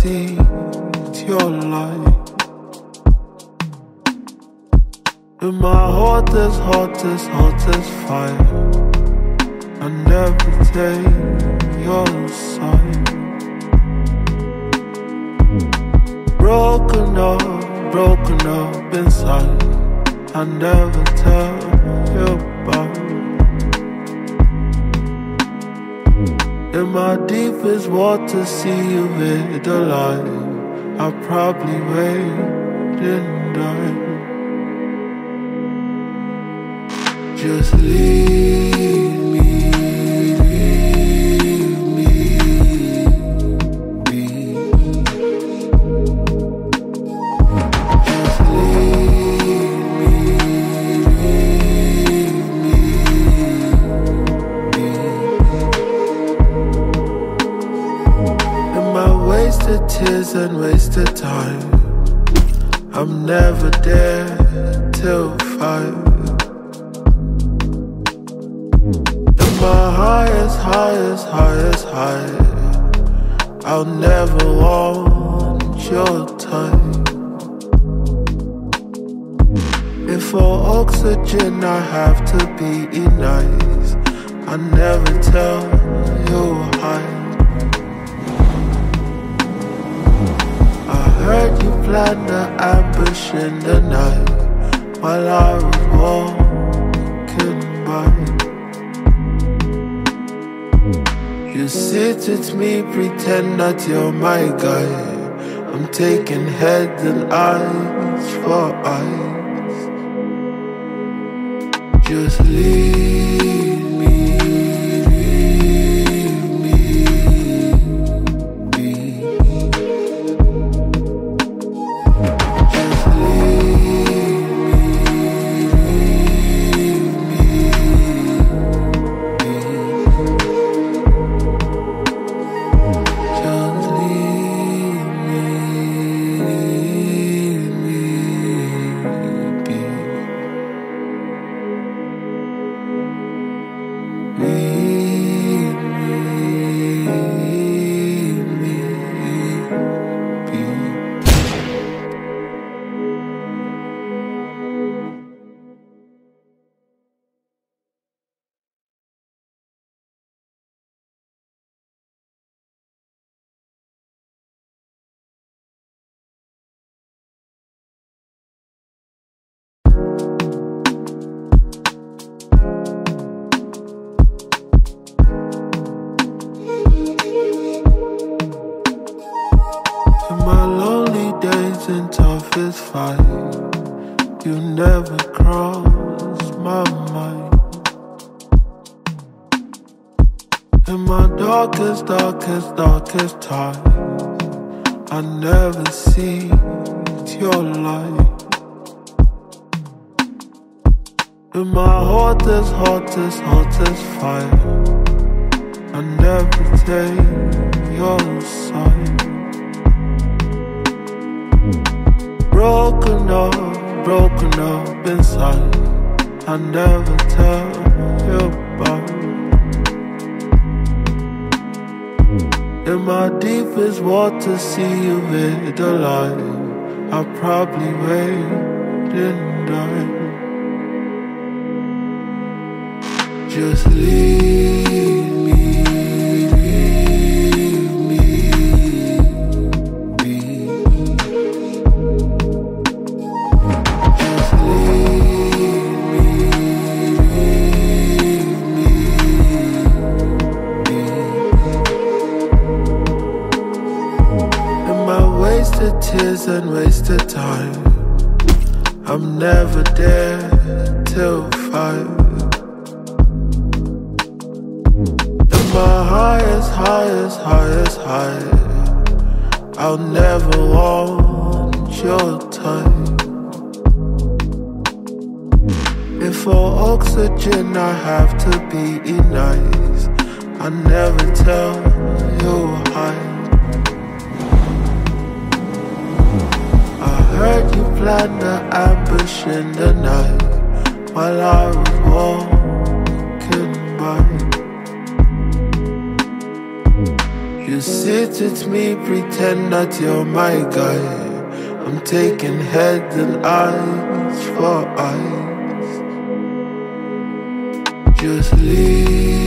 see your light. In my heart hottest, hottest, hottest fire, I never take your side. Broken up, broken up inside. I never tell you about. In my deepest water, see you with the light. I probably wait and die. Just leave tears and wasted time, I'm never there till five. In my highest, highest, highest high, I'll never want your time. If for oxygen I have to be nice, I never tell you hi. Heard you plan the ambush in the night while I was walking by. You sit with me, pretend that you're my guy. I'm taking heads and eyes for eyes. Just leave never crossed my mind. In my darkest, darkest, darkest times, I never see your light. In my hottest, hottest, hottest fire, I never take your side. Broken up, broken up inside. I never tell you about. In my deepest water, see you with the light. I probably wait and die. Just leave my highest, highest, highest high. I'll never want your time. If for oxygen I have to be nice, I never tell you hi. heard you planned the ambush in the night while I was walking by. You sit with me, pretend that you're my guy. I'm taking head and eyes for eyes. Just leave.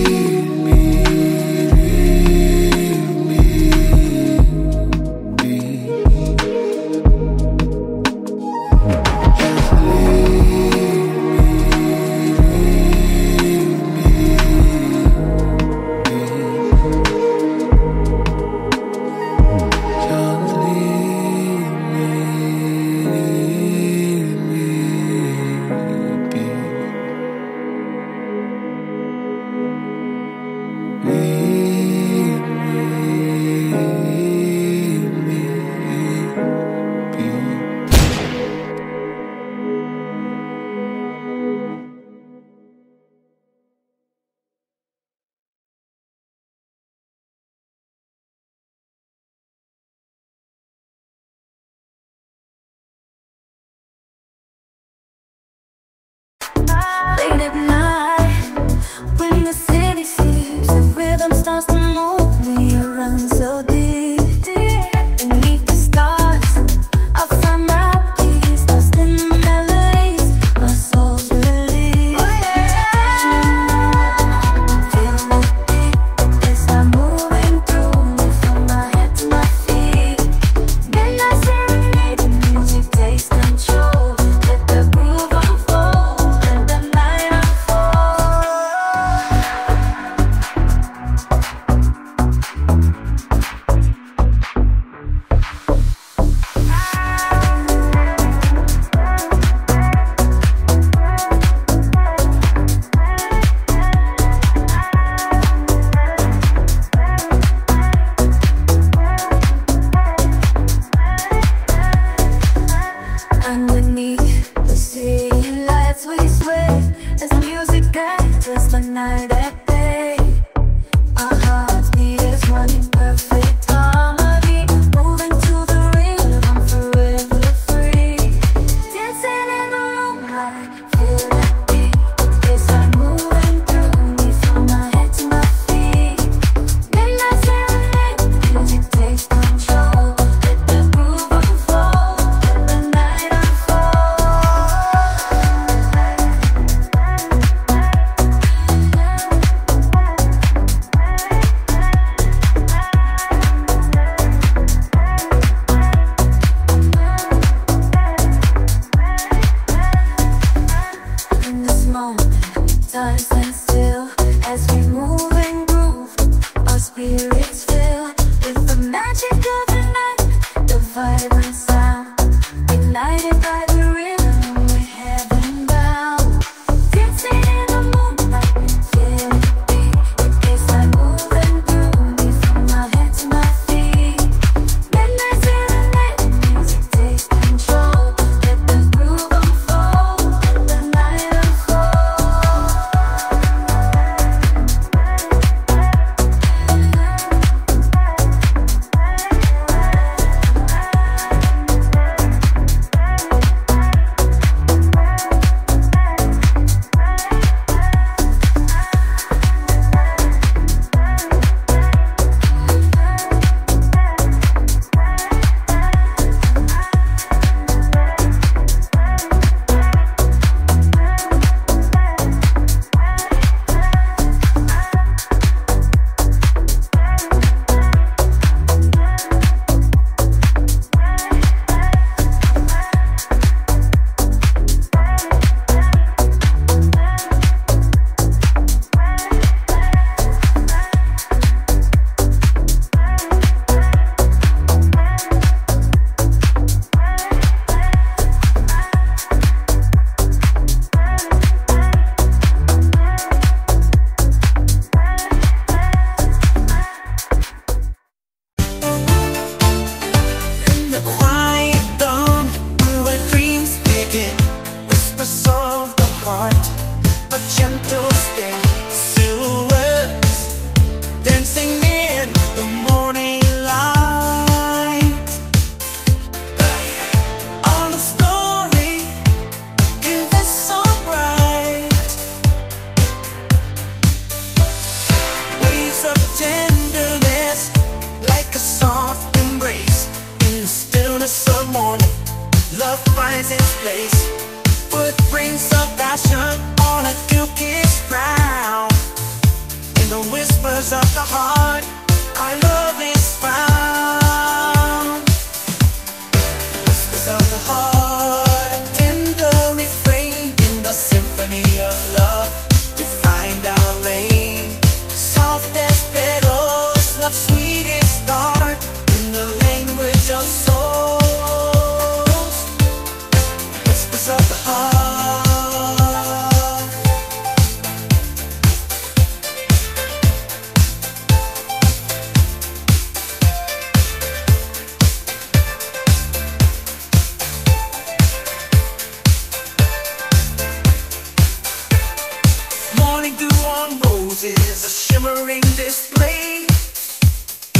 Roses, a shimmering display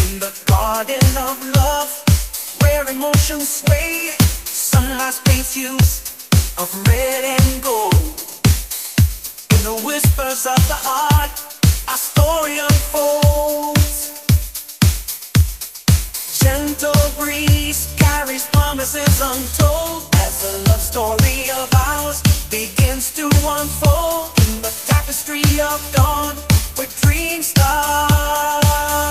in the garden of love, where emotions sway. Sunlight paints hues of red and gold. In the whispers of the heart, our story unfolds. Gentle breeze carries promises untold as the love story of ours begins to unfold in the tapestry of dawn where dreams start.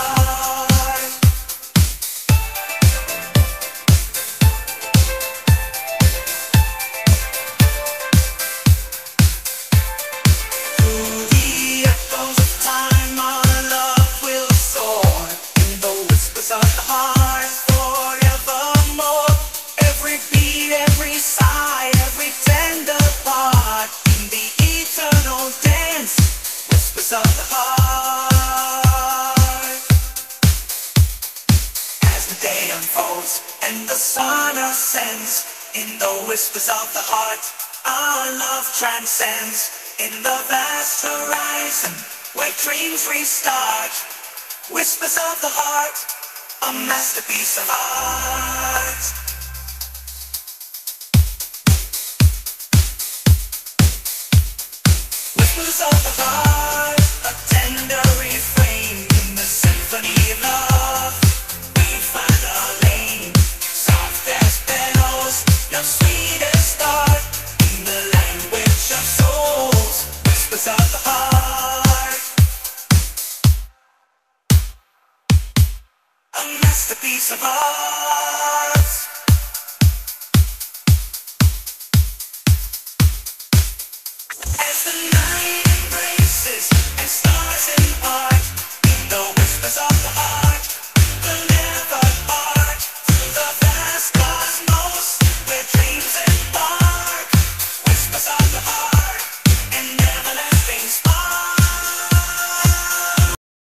Whispers of the heart. Love.